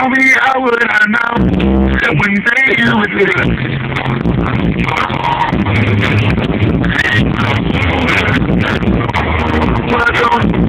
Tell me, how would I know that when you say you would I don't